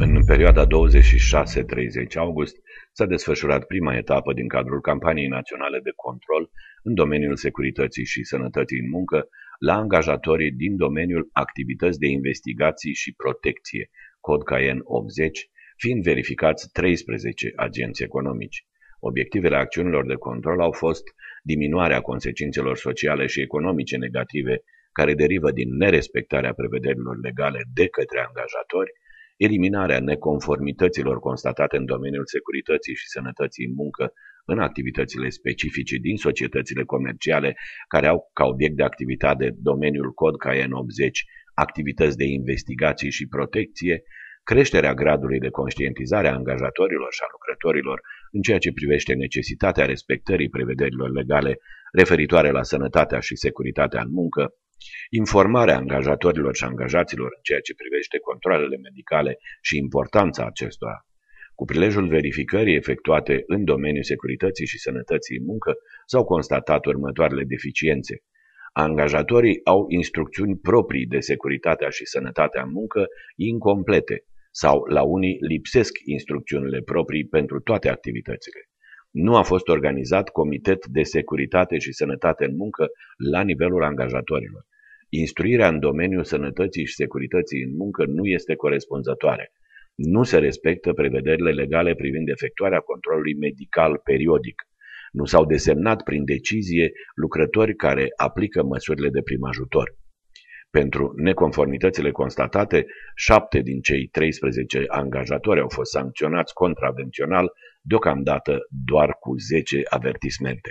În perioada 26-30 august s-a desfășurat prima etapă din cadrul campaniei naționale de control în domeniul securității și sănătății în muncă la angajatorii din domeniul activități de investigații și protecție, cod CAEN 80, fiind verificați 13 agenți economici. Obiectivele acțiunilor de control au fost diminuarea consecințelor sociale și economice negative care derivă din nerespectarea prevederilor legale de către angajatori, eliminarea neconformităților constatate în domeniul securității și sănătății în muncă în activitățile specifice din societățile comerciale care au ca obiect de activitate domeniul cod CAEN 80, activități de investigații și protecție, creșterea gradului de conștientizare a angajatorilor și a lucrătorilor în ceea ce privește necesitatea respectării prevederilor legale referitoare la sănătatea și securitatea în muncă, informarea angajatorilor și angajaților în ceea ce privește controlele medicale și importanța acestora. Cu prilejul verificării efectuate în domeniul securității și sănătății în muncă, s-au constatat următoarele deficiențe. Angajatorii au instrucțiuni proprii de securitatea și sănătatea în muncă incomplete sau la unii lipsesc instrucțiunile proprii pentru toate activitățile. Nu a fost organizat comitet de securitate și sănătate în muncă la nivelul angajatorilor. Instruirea în domeniul sănătății și securității în muncă nu este corespunzătoare. Nu se respectă prevederile legale privind efectuarea controlului medical periodic. Nu s-au desemnat prin decizie lucrători care aplică măsurile de prim ajutor. Pentru neconformitățile constatate, șapte din cei 13 angajatori au fost sancționați contravențional, deocamdată doar cu 10 avertismente.